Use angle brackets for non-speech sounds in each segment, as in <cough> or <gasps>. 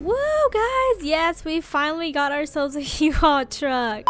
Woo, guys! Yes, we finally got ourselves a <laughs> U-Haul truck.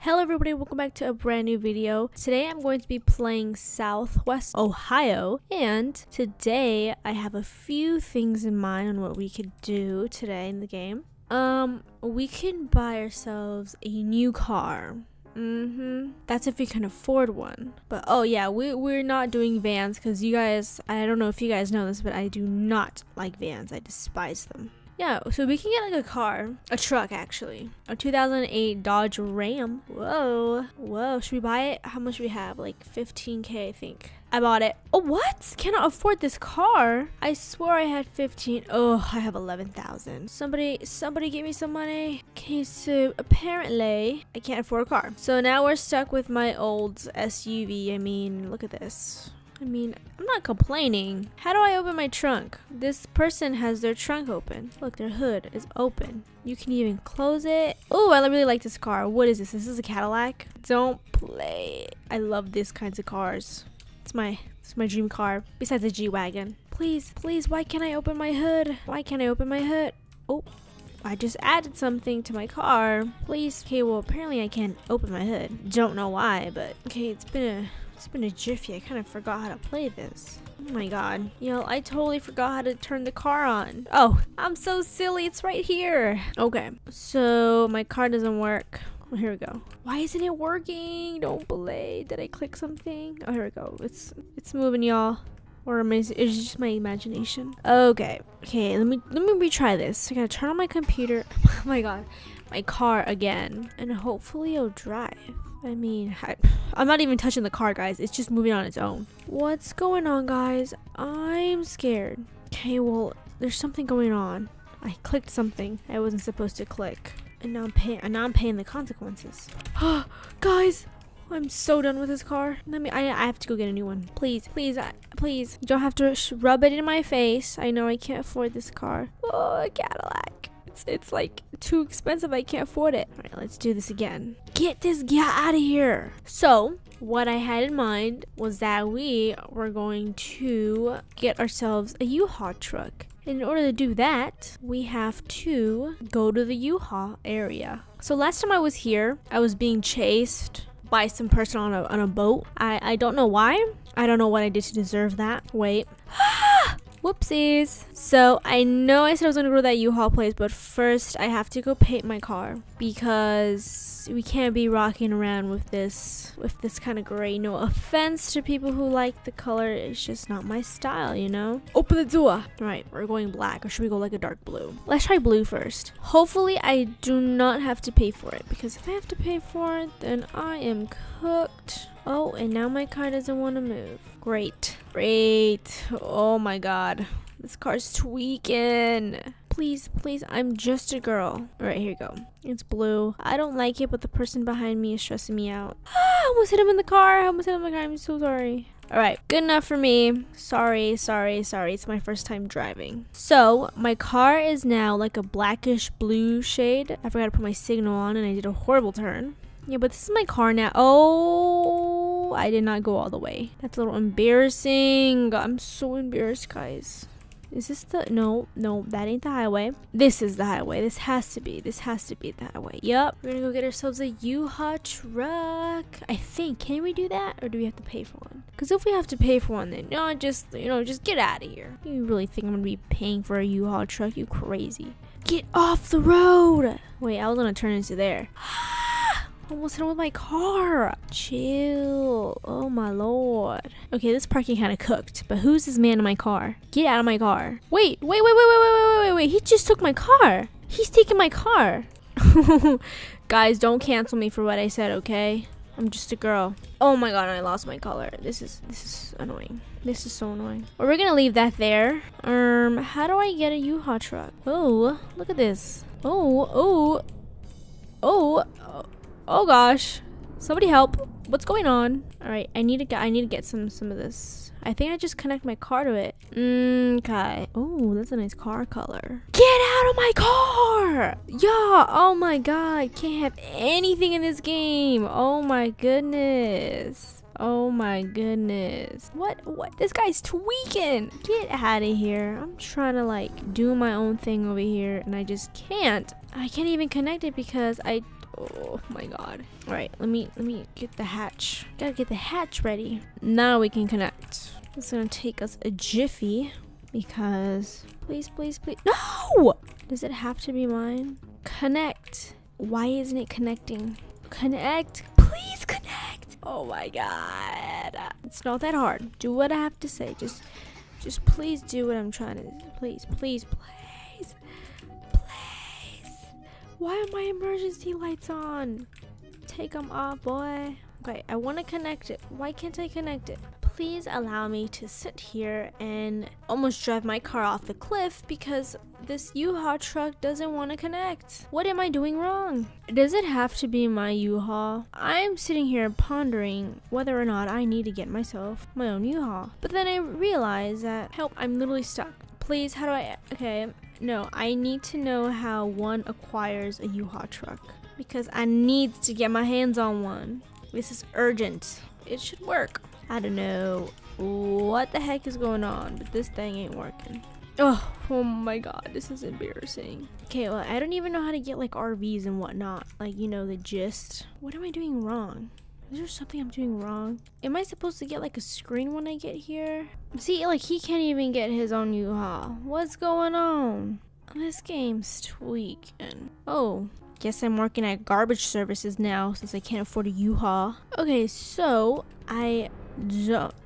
Hello everybody, welcome back to a brand new video. Today I'm going to be playing Southwest Ohio and today I have a few things in mind on what we could do today in the game. Um, we can buy ourselves a new car. Mm-hmm. That's if we can afford one. But oh yeah, we we're not doing vans because you guys I don't know if you guys know this, but I do not like vans. I despise them. Yeah, so we can get like a car, a truck actually, a 2008 Dodge Ram. Whoa, whoa, should we buy it? How much we have? Like 15k, I think. I bought it. Oh, what? Cannot afford this car. I swore I had 15. Oh, I have 11,000. Somebody, somebody give me some money. Okay, so apparently I can't afford a car. So now we're stuck with my old SUV. I mean, look at this. I mean, I'm not complaining. How do I open my trunk? This person has their trunk open. Look, their hood is open. You can even close it. Oh, I really like this car. What is this? This is a Cadillac. Don't play. I love these kinds of cars. It's my it's my dream car. Besides the G-Wagon. Please, please, why can't I open my hood? Why can't I open my hood? Oh, I just added something to my car. Please. Okay, well, apparently I can't open my hood. Don't know why, but okay, it's been a it's been a jiffy. I kind of forgot how to play this. Oh my god. Yo, I totally forgot how to turn the car on. Oh, I'm so silly. It's right here. Okay. So my car doesn't work. Oh, here we go. Why isn't it working? Don't play. Did I click something? Oh, here we go. It's it's moving, y'all. Or am I, is it just my imagination? Okay. Okay, let me let me retry this. I gotta turn on my computer. <laughs> oh my god. My car again. And hopefully it'll drive. I mean, I, I'm not even touching the car, guys. It's just moving on its own. What's going on, guys? I'm scared. Okay, well, there's something going on. I clicked something I wasn't supposed to click. And now I'm paying and now I'm paying the consequences. <gasps> guys, I'm so done with this car. Let me I, I have to go get a new one. Please, please, I, please. You don't have to rub it in my face. I know I can't afford this car. Oh, a Cadillac. It's, it's like too expensive. I can't afford it. All right, let's do this again. Get this guy out of here. So, what I had in mind was that we were going to get ourselves a U-Haul truck. In order to do that, we have to go to the U-Haul area. So last time I was here, I was being chased by some person on a, on a boat. I, I don't know why. I don't know what I did to deserve that. Wait. <gasps> <gasps> <gasps> Whoopsies. So I know I said I was gonna go to that U-Haul place, but first I have to go paint my car because we can't be rocking around with this with this kind of gray. No offense to people who like the color, it's just not my style, you know? Open the door. Right, we're going black, or should we go like a dark blue? Let's try blue first. Hopefully I do not have to pay for it because if I have to pay for it, then I am cooked. Oh, and now my car doesn't want to move. Great. Great. Oh my god. This car's tweaking. Please, please, I'm just a girl. Alright, here you go. It's blue. I don't like it, but the person behind me is stressing me out. <gasps> I almost hit him in the car. I almost hit him in the car. I'm so sorry. Alright, good enough for me. Sorry, sorry, sorry. It's my first time driving. So, my car is now like a blackish blue shade. I forgot to put my signal on and I did a horrible turn. Yeah, but this is my car now. Oh, I did not go all the way. That's a little embarrassing. I'm so embarrassed, guys. Is this the... No, no, that ain't the highway. This is the highway. This has to be. This has to be the highway. Yup. We're gonna go get ourselves a U-Haul truck. I think. Can we do that? Or do we have to pay for one? Because if we have to pay for one, then, no, just, you know, just get out of here. You really think I'm gonna be paying for a U-Haul truck? You crazy. Get off the road! Wait, I was gonna turn into there. <gasps> almost hit him with my car. Chill. Oh my lord. Okay, this parking kind of cooked, but who's this man in my car? Get out of my car. Wait, wait, wait, wait, wait, wait, wait, wait, wait. He just took my car. He's taking my car. <laughs> Guys, don't cancel me for what I said, okay? I'm just a girl. Oh my god, I lost my color. This is this is annoying. This is so annoying. Well, we're gonna leave that there. Um, how do I get a U-Haul truck? Oh, look at this. Oh, oh, oh. oh. Oh gosh. Somebody help. What's going on? All right, I need to get I need to get some some of this. I think I just connect my car to it. Mm, okay. Oh, that's a nice car color. Get out of my car! Yeah, oh my god. Can't have anything in this game. Oh my goodness. Oh my goodness. What what this guy's tweaking. Get out of here. I'm trying to like do my own thing over here and I just can't. I can't even connect it because I Oh my god. Alright, let me let me get the hatch. Gotta get the hatch ready. Now we can connect. It's gonna take us a jiffy because please, please, please. No! Does it have to be mine? Connect. Why isn't it connecting? Connect. Please connect. Oh my god. It's not that hard. Do what I have to say. Just just please do what I'm trying to please, please, please. Why are my emergency lights on? Take them off, boy. Okay, I want to connect it. Why can't I connect it? Please allow me to sit here and almost drive my car off the cliff because this U-Haul truck doesn't want to connect. What am I doing wrong? Does it have to be my U-Haul? I'm sitting here pondering whether or not I need to get myself my own U-Haul. But then I realize that, help, I'm literally stuck. Please, how do I, okay, no, I need to know how one acquires a U-Haul truck because I need to get my hands on one. This is urgent. It should work. I don't know what the heck is going on, but this thing ain't working. Oh, oh my god, this is embarrassing. Okay, well, I don't even know how to get like RVs and whatnot. Like, you know, the gist. What am I doing wrong? Is there something I'm doing wrong? Am I supposed to get like a screen when I get here? See, like he can't even get his own U-Haul. What's going on? This game's tweaking. Oh, guess I'm working at garbage services now since I can't afford a U-Haul. Okay, so I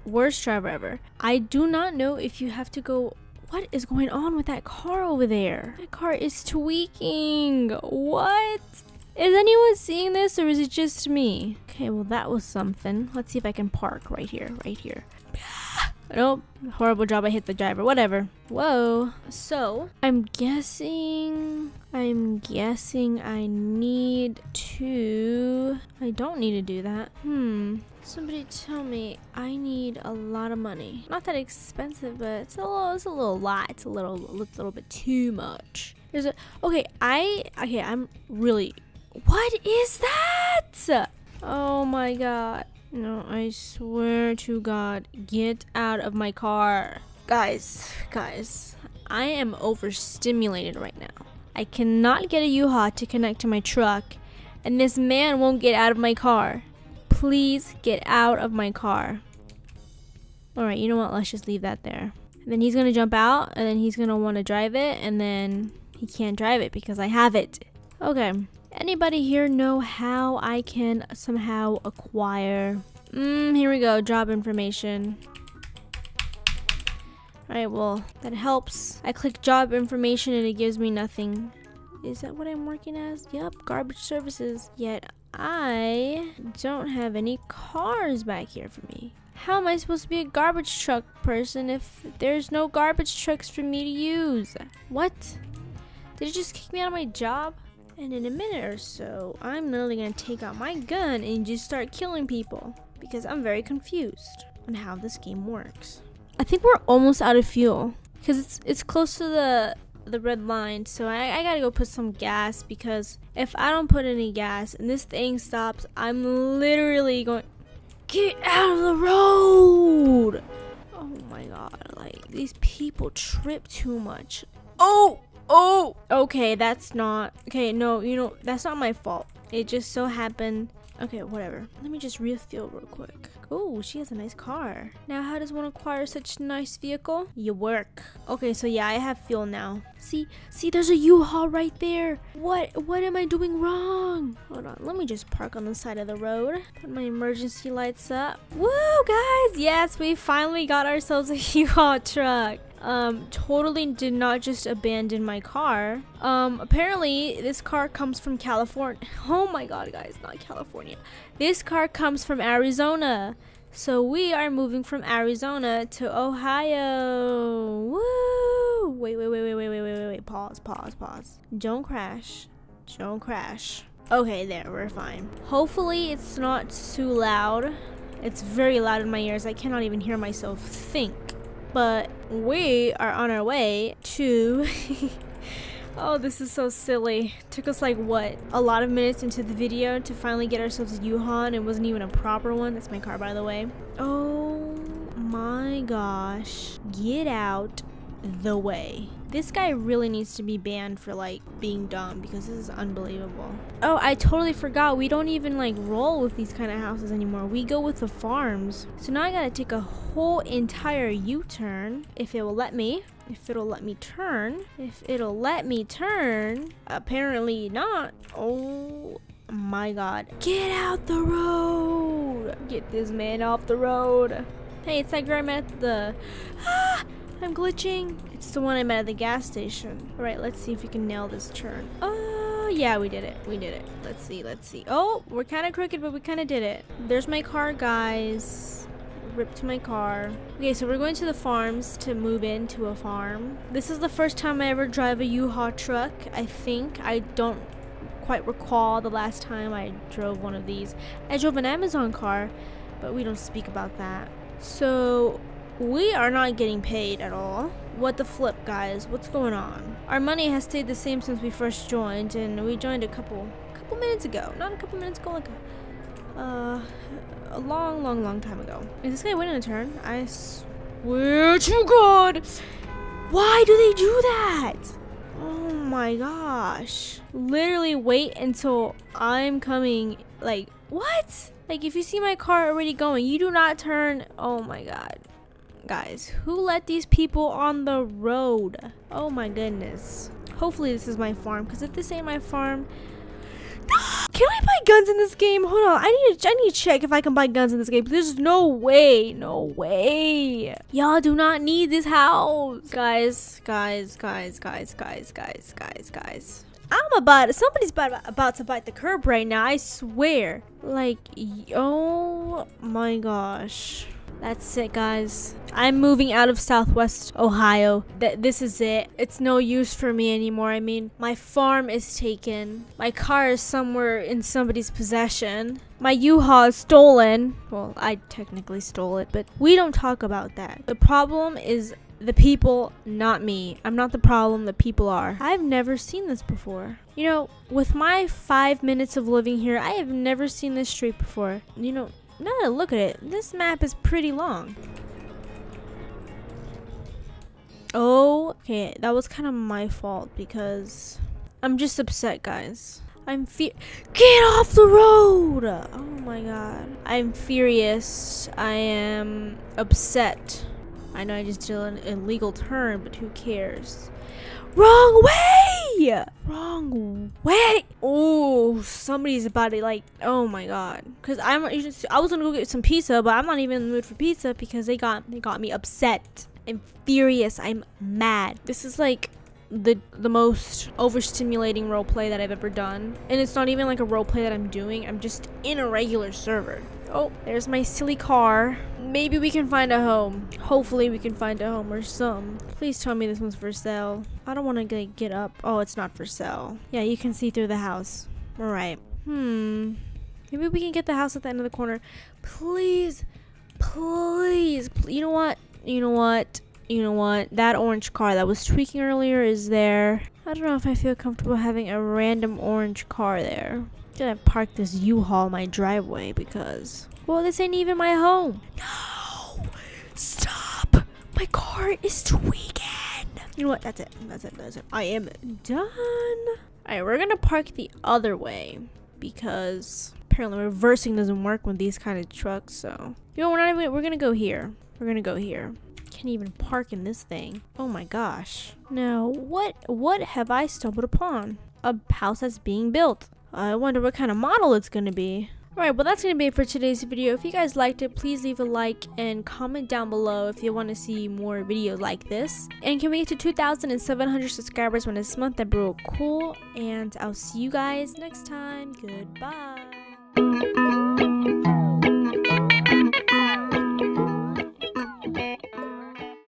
worst driver ever. I do not know if you have to go what is going on with that car over there? That car is tweaking. What? Is anyone seeing this or is it just me? Okay, well that was something. Let's see if I can park right here, right here. <gasps> Nope, horrible job I hit the driver, whatever. Whoa, so I'm guessing, I'm guessing I need to, I don't need to do that. Hmm, somebody tell me I need a lot of money. Not that expensive, but it's a little, it's a little lot. It's a little, it's a little bit too much. There's a, okay, I, okay, I'm really what is that? Oh my god. No, I swear to God, get out of my car. Guys, guys, I am overstimulated right now. I cannot get a U-Haul to connect to my truck, and this man won't get out of my car. Please get out of my car. Alright, you know what? Let's just leave that there. And then he's gonna jump out, and then he's gonna want to drive it, and then he can't drive it because I have it. Okay. Anybody here know how I can somehow acquire... Mm, here we go, job information. Alright, well, that helps. I click job information and it gives me nothing. Is that what I'm working as? Yep, garbage services. Yet I don't have any cars back here for me. How am I supposed to be a garbage truck person if there's no garbage trucks for me to use? What? Did it just kick me out of my job? And in a minute or so, I'm literally gonna take out my gun and just start killing people because I'm very confused on how this game works. I think we're almost out of fuel because it's it's close to the the red line, so I, I gotta go put some gas because if I don't put any gas and this thing stops, I'm literally going get out of the road. Oh my god, like these people trip too much. Oh. Oh! Okay, that's not... Okay, no, you know, that's not my fault. It just so happened... Okay, whatever. Let me just refuel real quick. Oh, she has a nice car. Now, how does one acquire such a nice vehicle? You work. Okay, so yeah, I have fuel now. See, see, there's a U-Haul right there. What, what am I doing wrong? Hold on, let me just park on the side of the road. Put my emergency lights up. Woo, guys! Yes, we finally got ourselves a <laughs> U-Haul truck um, totally did not just abandon my car. Um, apparently, this car comes from California. <laughs> Oh my god, guys, not California. This car comes from Arizona. So we are moving from Arizona to Ohio. Woo! Wait, wait, wait, wait, wait, wait, wait, wait. Pause, pause, pause. Don't crash. Don't crash. Okay, there, we're fine. Hopefully it's not too loud. It's very loud in my ears. I cannot even hear myself think. But we are on our way to <laughs> Oh, this is so silly. Took us like what? A lot of minutes into the video to finally get ourselves a and it wasn't even a proper one. That's my car by the way. Oh my gosh. Get out the way. This guy really needs to be banned for like being dumb because this is unbelievable. Oh, I totally forgot. We don't even like roll with these kind of houses anymore. We go with the farms. So now I gotta take a whole entire U-turn if it will let me. If it'll let me turn. If it'll let me turn. Apparently not. Oh my god. Get out the road. Get this man off the road. Hey, it's like where I met the... Ah! <gasps> I'm glitching. It's the one I met at the gas station. All right, let's see if we can nail this turn. Oh, yeah, we did it. We did it. Let's see, let's see. Oh, we're kind of crooked, but we kind of did it. There's my car, guys. Rip to my car. Okay, so we're going to the farms to move into a farm. This is the first time I ever drive a U-Haul truck, I think. I don't quite recall the last time I drove one of these. I drove an Amazon car, but we don't speak about that. So we are not getting paid at all. What the flip, guys? What's going on? Our money has stayed the same since we first joined, and we joined a couple couple minutes ago. Not a couple minutes ago, like a, uh, a long, long, long time ago. Is this guy winning a turn? I swear to God. Why do they do that? Oh my gosh. Literally wait until I'm coming. Like, what? Like, if you see my car already going, you do not turn. Oh my God guys. Who let these people on the road? Oh my goodness. Hopefully this is my farm, because if this ain't my farm... Can I buy guns in this game? Hold on, I need to I need to check if I can buy guns in this game. There's no way, no way. Y'all do not need this house. Guys, guys, guys, guys, guys, guys, guys, guys. I'm about somebody's about about to bite the curb right now. I swear. Like, oh my gosh. That's it, guys. I'm moving out of Southwest Ohio. Th this is it. It's no use for me anymore. I mean, my farm is taken. My car is somewhere in somebody's possession. My U-Haul is stolen. Well, I technically stole it, but we don't talk about that. The problem is the people, not me. I'm not the problem, the people are. I've never seen this before. You know, with my five minutes of living here, I have never seen this street before. You know, now that I look at it, this map is pretty long. Oh, okay, that was kind of my fault because I'm just upset, guys. I'm fe- Get off the road! Oh my god. I'm furious. I am upset. I know I just did an illegal turn, but who cares? Wrong way! Wrong way! Oh, somebody's about to like, oh my god. Cause I'm, I was gonna go get some pizza, but I'm not even in the mood for pizza because they got, they got me upset. I'm furious. I'm mad. This is like the the most overstimulating roleplay that I've ever done. And it's not even like a roleplay that I'm doing. I'm just in a regular server. Oh, there's my silly car. Maybe we can find a home. Hopefully we can find a home or some. Please tell me this one's for sale. I don't want to get up. Oh, it's not for sale. Yeah, you can see through the house. All right. Hmm. Maybe we can get the house at the end of the corner. Please. Please. You know what? You know what? You know what? That orange car that was tweaking earlier is there. I don't know if I feel comfortable having a random orange car there. I'm gonna park this U-Haul in my driveway because, well, this ain't even my home. No! Stop! My car is tweaking! You know what? That's it. That's it. That's it. I am done. Alright, we're gonna park the other way because apparently reversing doesn't work with these kind of trucks, so. You know, we're not even, we're gonna go here. We're gonna go here. Can't even park in this thing. Oh my gosh. Now, what, what have I stumbled upon? A house that's being built. I wonder what kind of model it's going to be. Alright, well that's going to be it for today's video. If you guys liked it, please leave a like and comment down below if you want to see more videos like this. And can we get to 2,700 subscribers when this month? That'd be cool. And I'll see you guys next time. Goodbye.